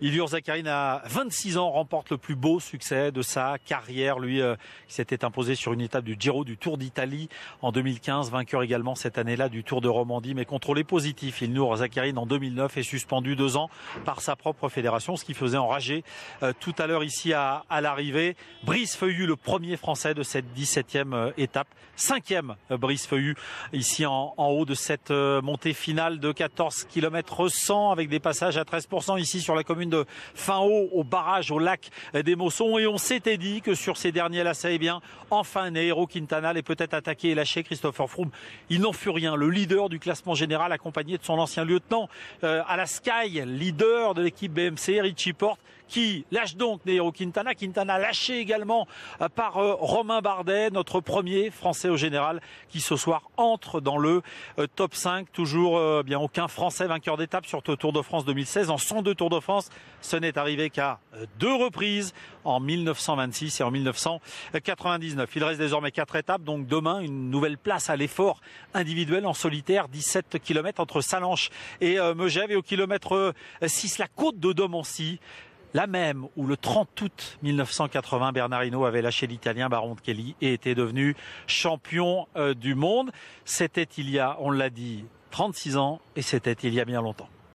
Ilur Zakarin à 26 ans remporte le plus beau succès de sa carrière. Lui euh, s'était imposé sur une étape du Giro du Tour d'Italie en 2015, vainqueur également cette année-là du Tour de Romandie, mais contrôlé positif. Ilnur Zakarin en 2009 est suspendu deux ans par sa propre fédération, ce qui faisait enrager euh, tout à l'heure ici à, l'arrivée. Brice Feuillu, le premier français de cette 17e euh, étape, cinquième Brice Feuillu ici en, en, haut de cette montée finale de 14 km 100 avec des passages à 13% ici sur la commune de fin haut au barrage au lac des Mossons et on s'était dit que sur ces derniers lacets, eh bien, enfin Nero Quintana allait peut-être attaquer et lâcher Christopher Froome. Il n'en fut rien. Le leader du classement général accompagné de son ancien lieutenant euh, à la Sky, leader de l'équipe BMC, Richie Porte, qui lâche donc Nero Quintana. Quintana lâché également euh, par euh, Romain Bardet, notre premier Français au général, qui ce soir entre dans le top 5. Toujours bien aucun Français vainqueur d'étape sur le Tour de France 2016 en 102 Tours de France. Ce n'est arrivé qu'à deux reprises en 1926 et en 1999. Il reste désormais quatre étapes, donc demain une nouvelle place à l'effort individuel en solitaire, 17 km entre Salanches et euh, Megève et au kilomètre 6 la côte de Domancy la même où le 30 août 1980, Bernard Hinault avait lâché l'Italien Baron de Kelly et était devenu champion euh, du monde. C'était il y a, on l'a dit, 36 ans et c'était il y a bien longtemps.